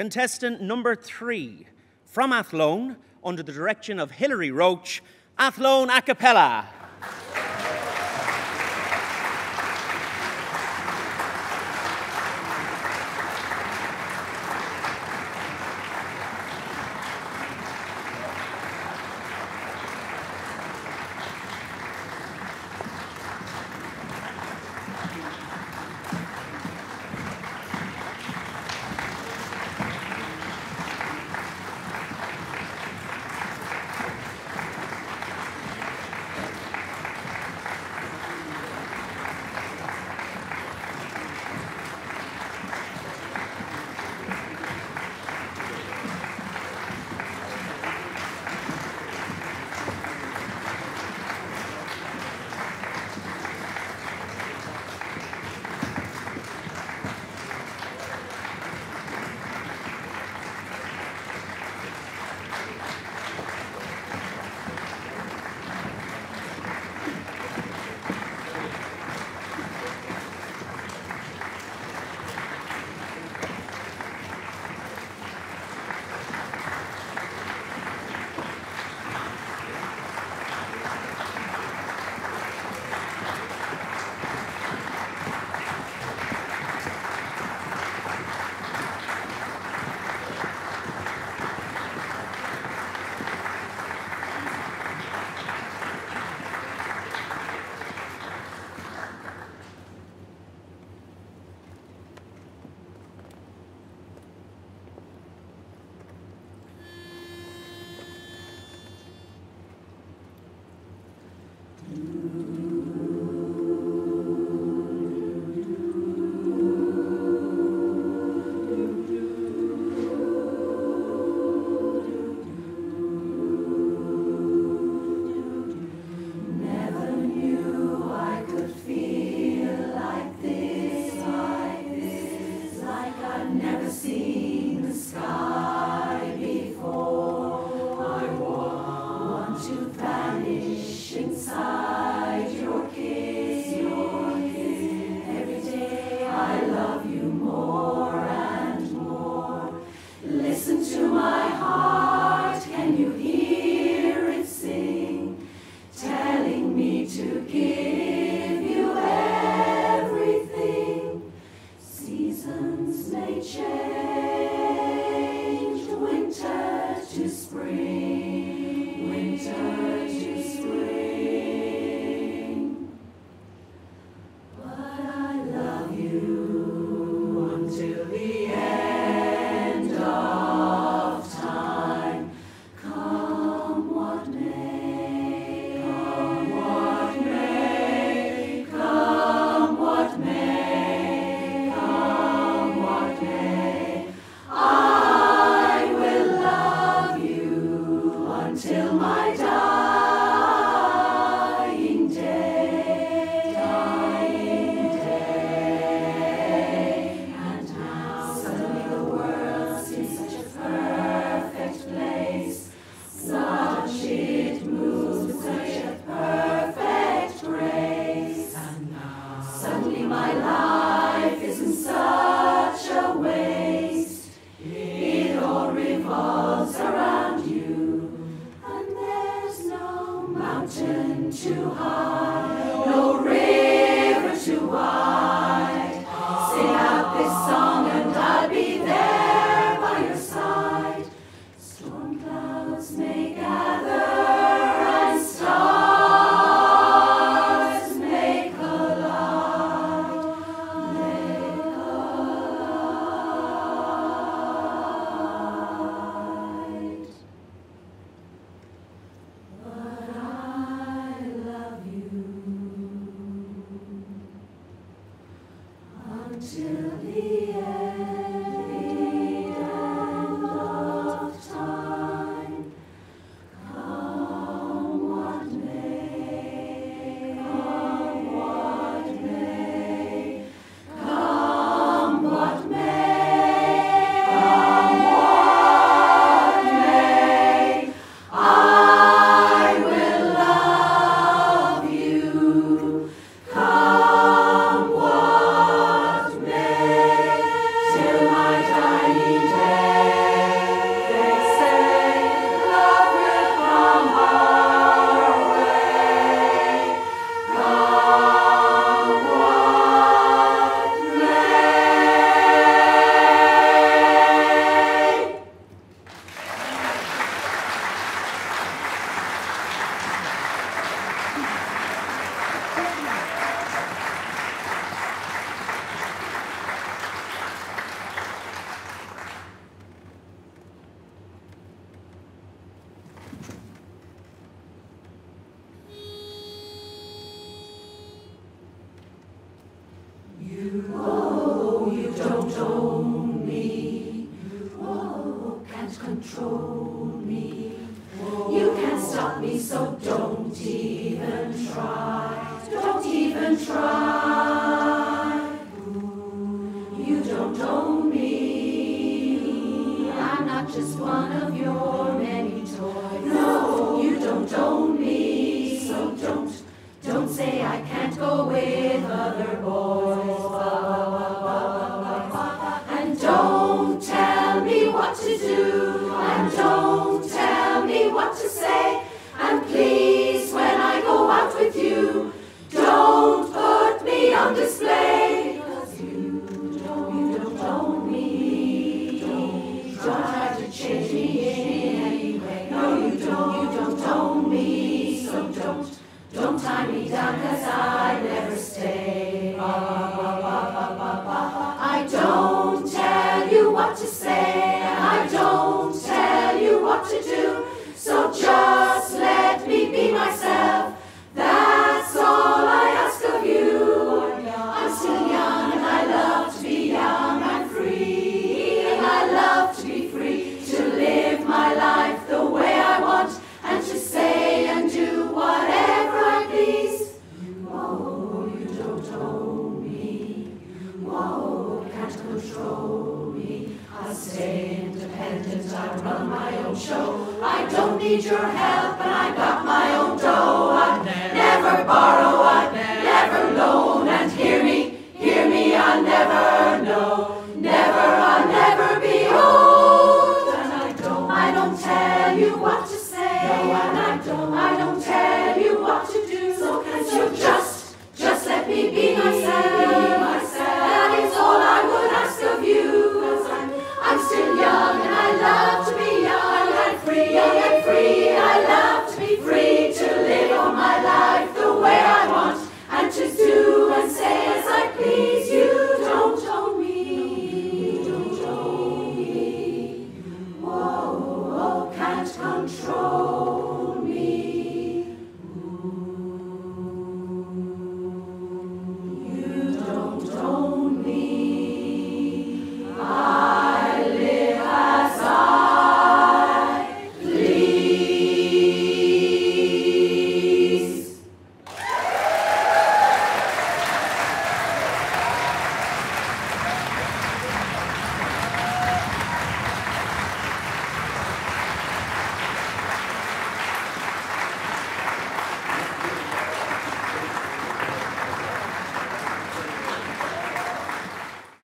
Contestant number three, from Athlone, under the direction of Hilary Roche, Athlone a cappella. change. Come what may, control me. You can't stop me, so don't even try. Don't even try. You don't own me. I'm not just one of your many toys. No, you don't own me. So don't, don't say I can't go with other boys. Time he done cause I I run my own show. I don't need your help, and I got my own dough. I never borrow, I never loan, and hear me, hear me, I never know. Never, I never be old, and I don't, I don't tell you what to say, no, and I don't, I don't tell you what to do. So can you just, just let me be.